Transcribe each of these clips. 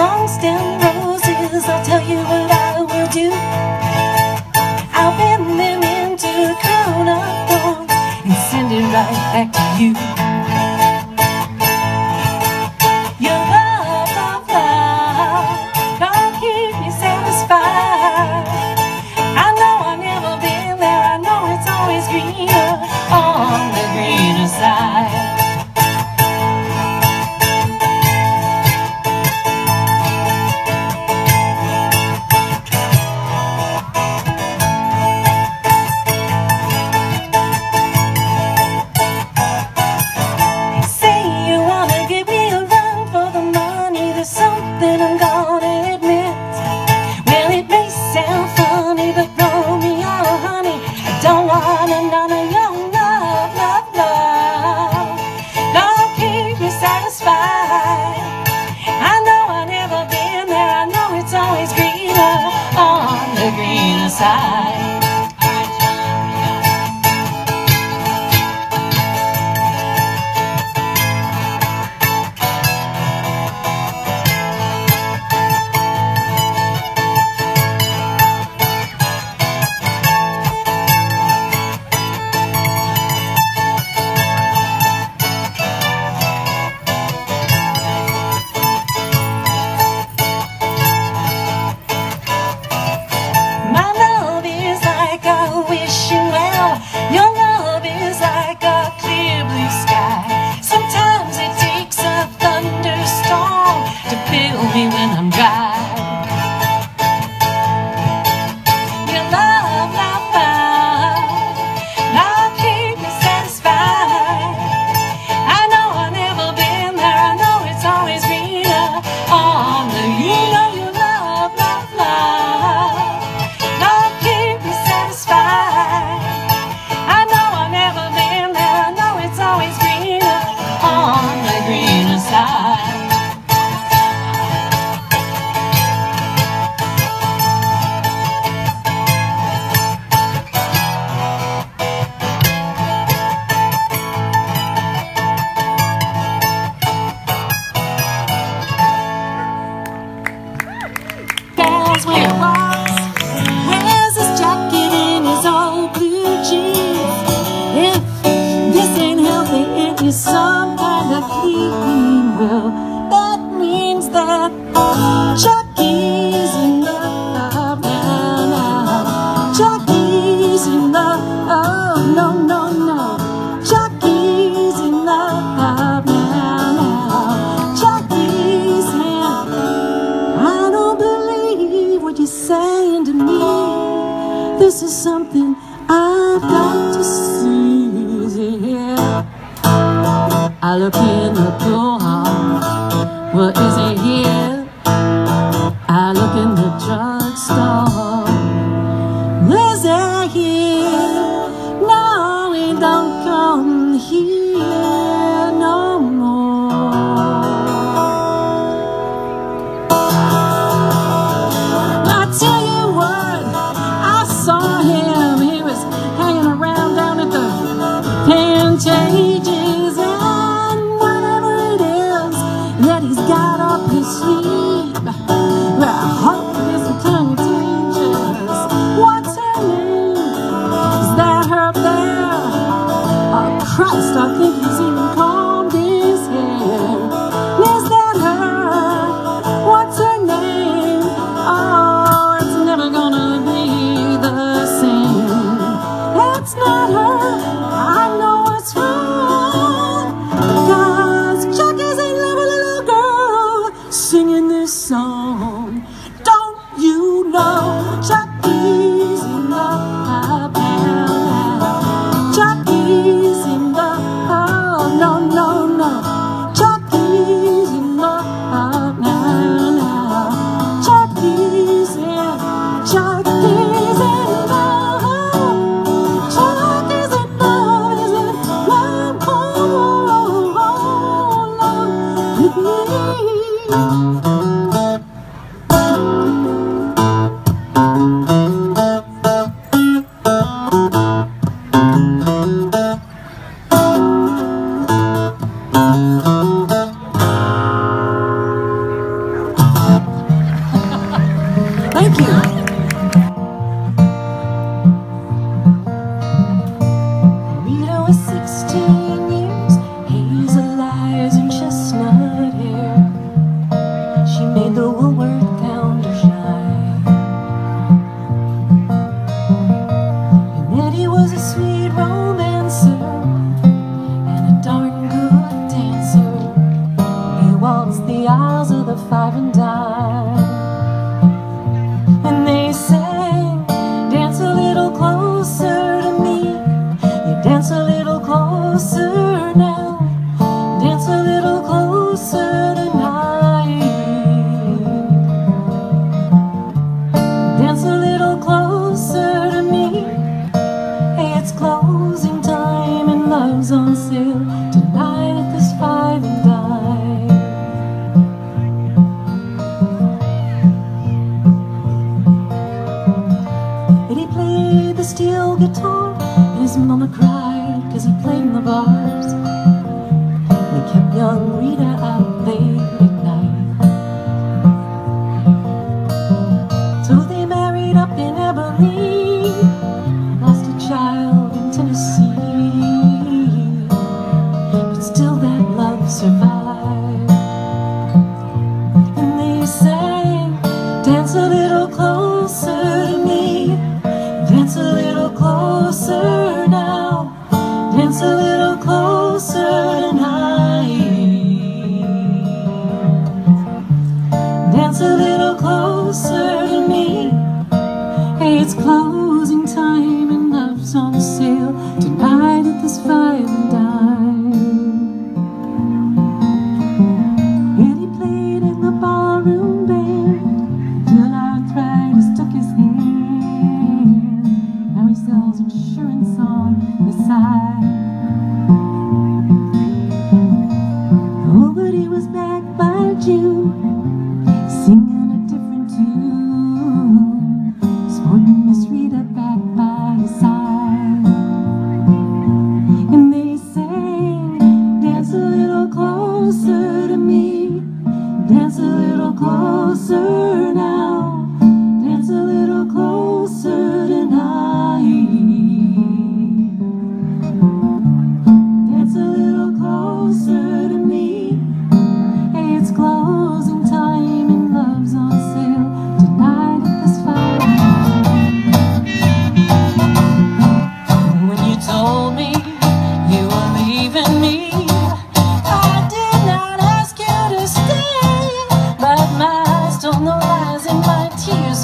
long stem roses, I'll tell you what I will do. I'll bend them into a crown of thorns and send it right back to you. he will. That means that Chucky's in love now. now. Chucky's in love. Oh, no, no, no. Chucky's in love now. now. Chucky's in I don't believe what you're saying to me. This is something. It's not her.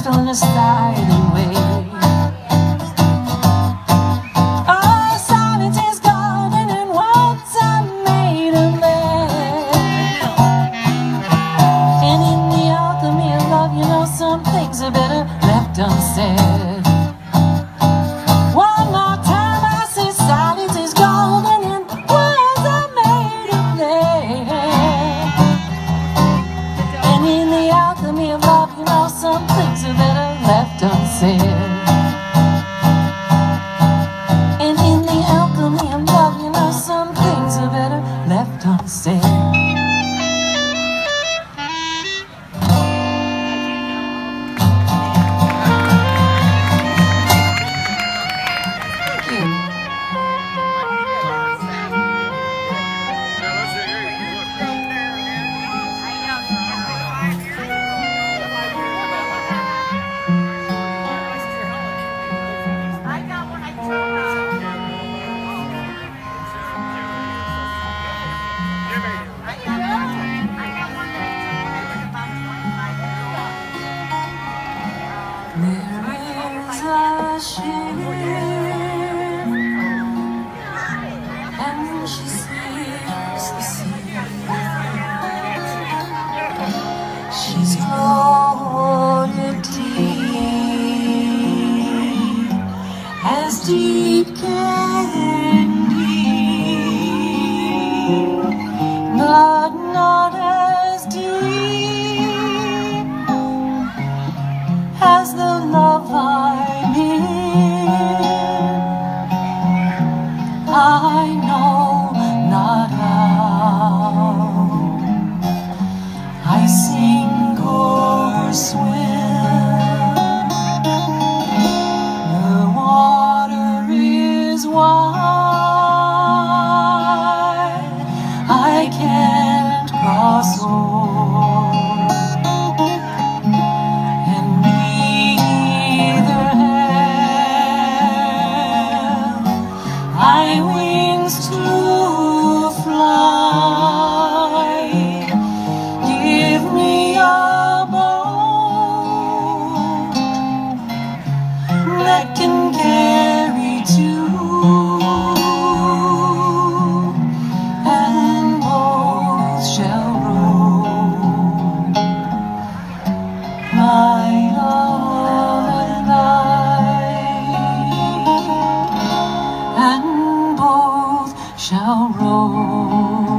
Tears fell in the and both shall roll.